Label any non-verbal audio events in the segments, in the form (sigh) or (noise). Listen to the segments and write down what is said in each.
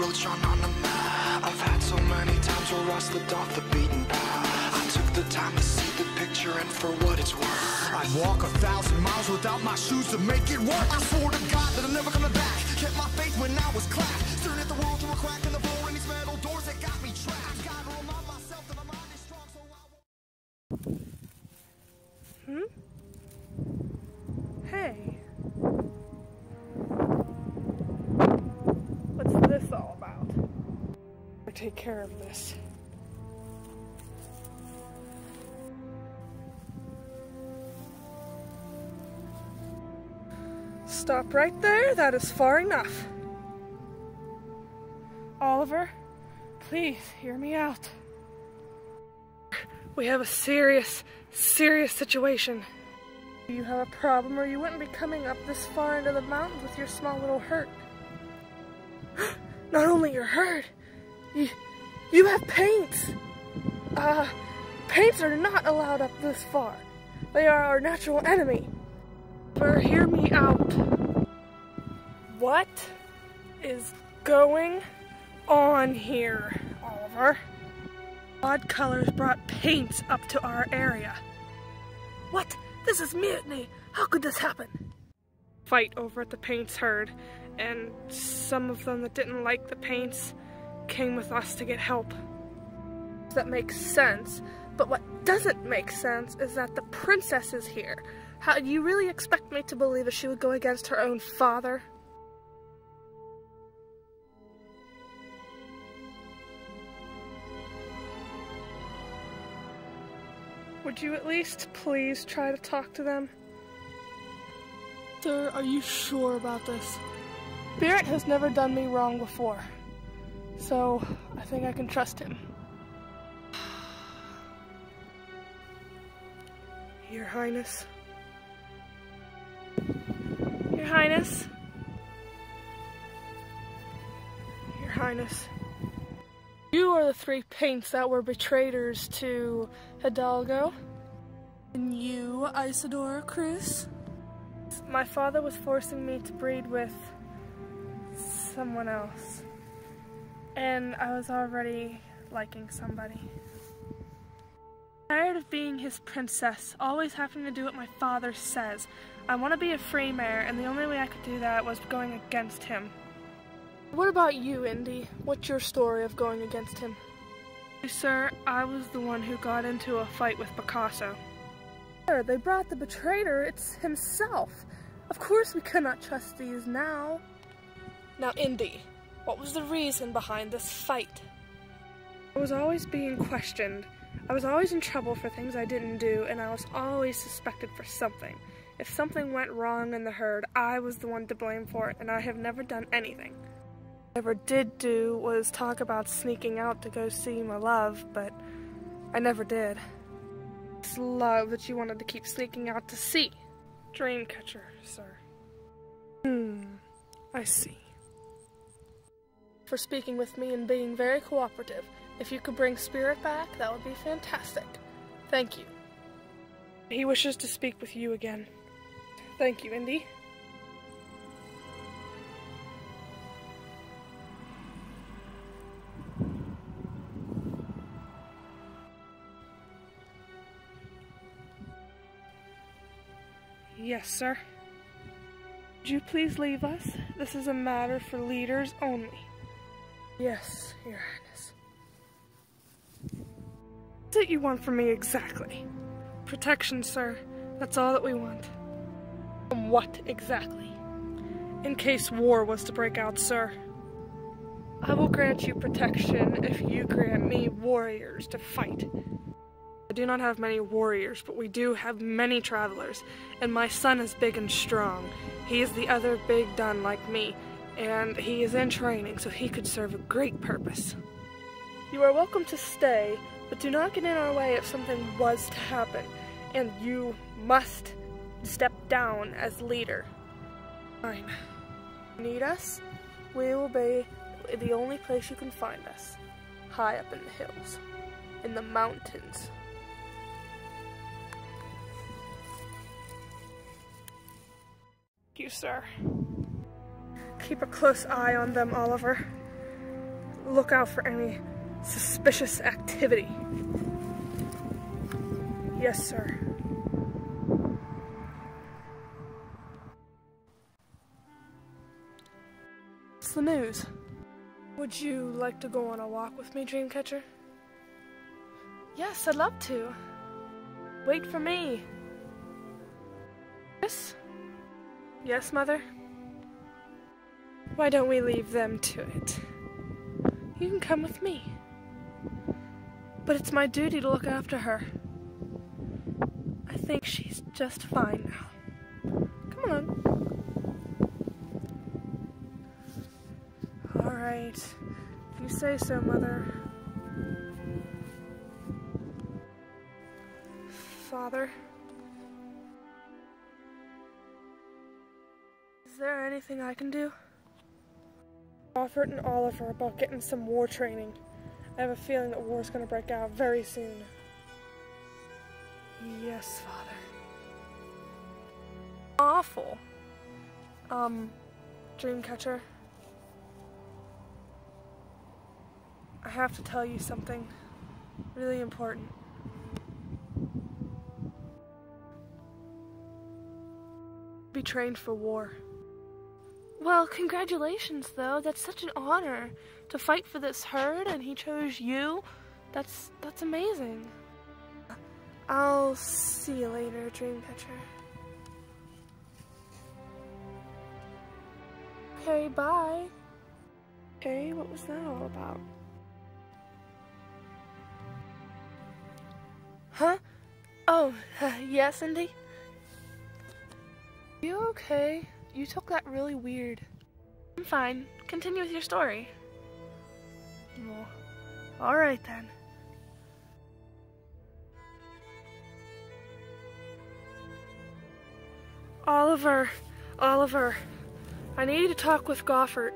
roads drawn on a map. I've had so many times where I slipped off the beaten path. I took the time to see the picture, and for what it's worth, I'd walk a thousand miles without my shoes to make it work. I swore to God that I'm never coming back. Kept my faith when I was clapped. Staring at the world through a crack in the floor and these metal doors that got me trapped. Gotta remind myself that my mind is strong, so I won't. Hmm? Hey. Take care of this. Stop right there. That is far enough. Oliver, please hear me out. We have a serious, serious situation. You have a problem or you wouldn't be coming up this far into the mountains with your small little hurt. (gasps) Not only your hurt, you, you have paints. Uh, paints are not allowed up this far. They are our natural enemy. But hear me out. What is going on here, Oliver? Odd Colors brought paints up to our area. What? This is mutiny. How could this happen? Fight over at the paints herd, and some of them that didn't like the paints came with us to get help. That makes sense, but what doesn't make sense is that the princess is here. How do you really expect me to believe that she would go against her own father? Would you at least please try to talk to them? Sir, are you sure about this? Barrett has never done me wrong before, so I think I can trust him. Your Highness. Your Highness. Your Highness. You are the three paints that were betrayers to Hidalgo. And you, Isidora Cruz? My father was forcing me to breed with someone else. And I was already liking somebody. Tired of being his princess, always having to do what my father says. I want to be a free mare, and the only way I could do that was going against him. What about you, Indy? What's your story of going against him? Sir, I was the one who got into a fight with Picasso. Sir, they brought the betrayer. It's himself. Of course we cannot trust these now. Now, Indy, what was the reason behind this fight? I was always being questioned. I was always in trouble for things I didn't do, and I was always suspected for something. If something went wrong in the herd, I was the one to blame for it, and I have never done anything. What I ever did do was talk about sneaking out to go see my love, but I never did. It's love that you wanted to keep sneaking out to see. Dreamcatcher, sir. Hmm, I see. For speaking with me and being very cooperative. If you could bring Spirit back, that would be fantastic. Thank you. He wishes to speak with you again. Thank you, Indy. Yes, sir. Would you please leave us? This is a matter for leaders only. Yes, Your Highness. What do you want from me exactly? Protection, sir. That's all that we want. From what exactly? In case war was to break out, sir. I will grant you protection if you grant me warriors to fight. I do not have many warriors, but we do have many travelers, and my son is big and strong. He is the other big dun like me, and he is in training, so he could serve a great purpose. You are welcome to stay, but do not get in our way if something was to happen, and you must step down as leader. Fine. Need us? We will be the only place you can find us. High up in the hills. In the mountains. Thank you, sir. Keep a close eye on them, Oliver. look out for any suspicious activity. Yes, sir. What's the news? Would you like to go on a walk with me, Dreamcatcher? Yes, I'd love to. Wait for me. Yes? Yes, Mother? Why don't we leave them to it? You can come with me. But it's my duty to look after her. I think she's just fine now. Come on. Alright. If you say so, Mother. Father. Is there anything I can do? Crawford and Oliver are about getting some war training. I have a feeling that war is gonna break out very soon. Yes, Father. Awful. Um, Dreamcatcher. I have to tell you something really important. Be trained for war. Well, congratulations, though. That's such an honor to fight for this herd, and he chose you. That's that's amazing. I'll see you later, Dreamcatcher. Okay, bye. Okay, what was that all about? Huh? Oh, (laughs) yes, Indy? You okay? You took that really weird. I'm fine. Continue with your story. Well, alright then. Oliver, Oliver, I need to talk with Goffert.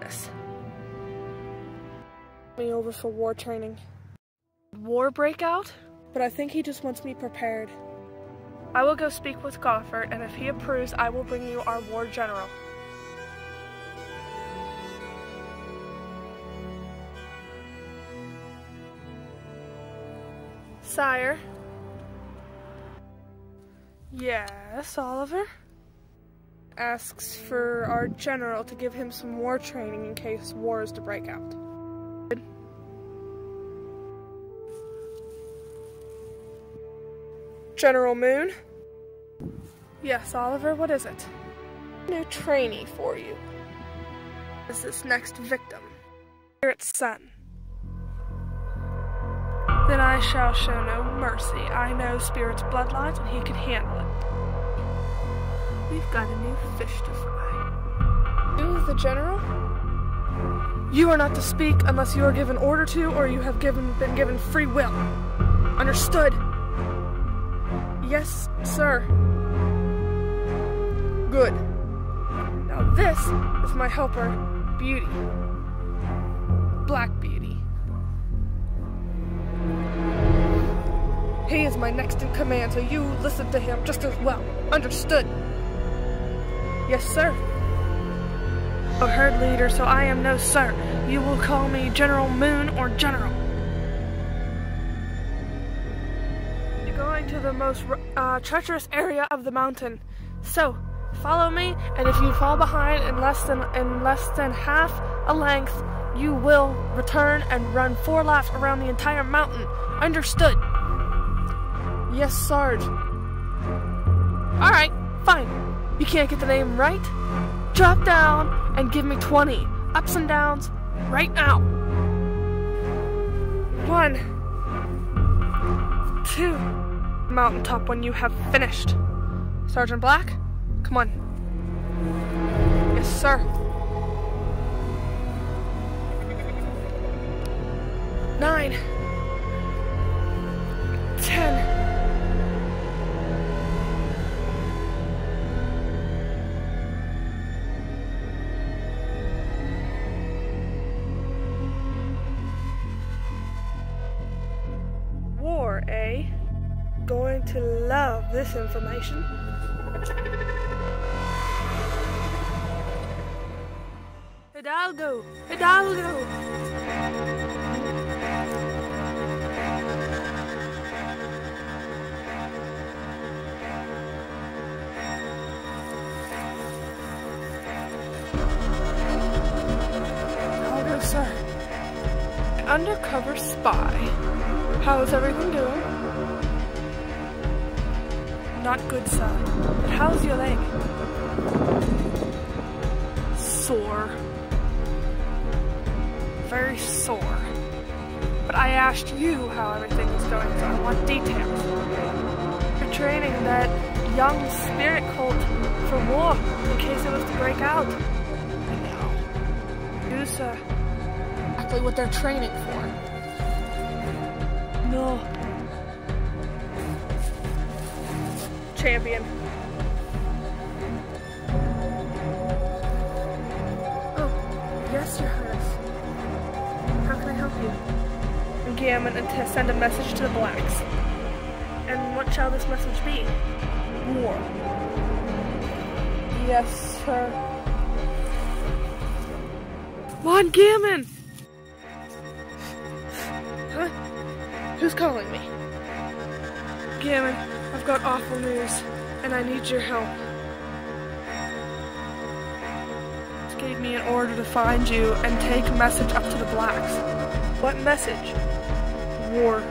Yes. Me over for war training. War breakout? But I think he just wants me prepared. I will go speak with Goffert, and if he approves, I will bring you our war general. Sire. Yes, Oliver? Asks for our general to give him some war training in case war is to break out. General Moon? Yes, Oliver, what is it? New trainee for you. Is this next victim? Spirit's son. Then I shall show no mercy. I know Spirit's bloodlines and he can handle it. We've got a new fish to fry. You, the general? You are not to speak unless you are given order to or you have given been given free will. Understood? Yes, sir. Good. Now this is my helper, Beauty. Black Beauty. He is my next in command, so you listen to him just as well. Understood? Yes, sir. A herd leader, so I am no sir. You will call me General Moon or General. Going to the most uh, treacherous area of the mountain. So, follow me, and if you fall behind in less than in less than half a length, you will return and run four laps around the entire mountain. Understood? Yes, Sarge. Alright, fine. You can't get the name right? Drop down and give me 20 ups and downs right now. One, two, mountaintop when you have finished. Sergeant Black, come on. Yes, sir. Nine. This information. Hidalgo! Hidalgo! Hidalgo, sir. Undercover spy. How's everything doing? Not good, sir. But how's your leg? Sore. Very sore. But I asked you how everything was going, so I want details. You're training that young spirit cult for war in case it was to break out. I know. You, sir. Exactly what they're training for. No. Champion. Oh, yes, Your Highness. How can I help you? Gammon and to send a message to the blacks. And what shall this message be? War. Yes, sir. Juan Gammon! Huh? Who's calling me? Gammon, I've got awful news, and I need your help. This gave me an order to find you and take a message up to the blacks. What message? War.